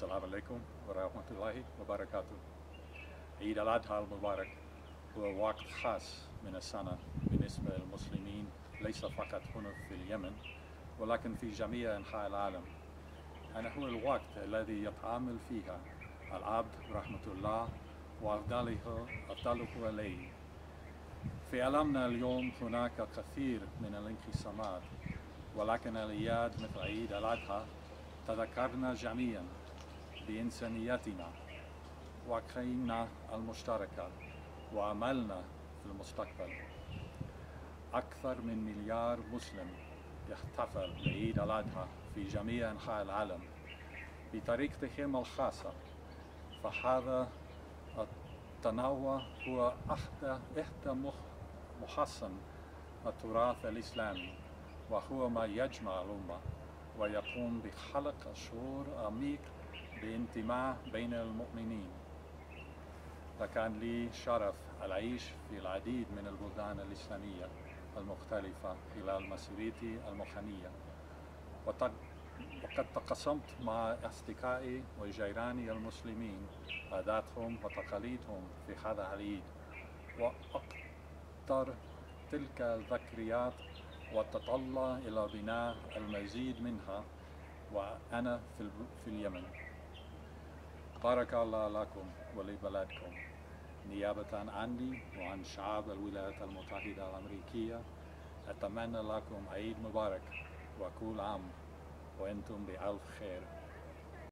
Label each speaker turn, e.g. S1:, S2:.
S1: السلام عليكم ورحمة الله وبركاته. عيد الأضحى المبارك هو وقت خاص من السنة بالنسبة للمسلمين ليس فقط هنا في اليمن ولكن في جميع أنحاء العالم. أنا هو الوقت الذي يتعامل فيها العبد رحمة الله وأفضله أفضله عليه في عالمنا اليوم هناك كثير من الانقسامات ولكن الأعياد مثل عيد الأضحى تذكرنا جميعا. بإنسانيتنا وقيمنا المشتركة وعملنا في المستقبل. أكثر من مليار مسلم يحتفل بعيد الأضحى في جميع أنحاء العالم بطريقتهم الخاصة فهذا التنوع هو أحدى إحدى محسن التراث الإسلامي وهو ما يجمع الأمة ويقوم بخلق شعور عميق بانتماء بين المؤمنين. فكان لي شرف العيش في العديد من البلدان الإسلامية المختلفة خلال مسيرتي المهنية وقد تقسمت مع أصدقائي وجيراني المسلمين عاداتهم وتقاليدهم في هذا العيد. وأكثر تلك الذكريات وتطلع إلى بناء المزيد منها. وأنا في اليمن. بارك الله لكم ولبلدكم. نيابة عني وعن شعب الولايات المتحدة الأمريكية أتمنى لكم عيد مبارك وكل عام وأنتم بألف خير.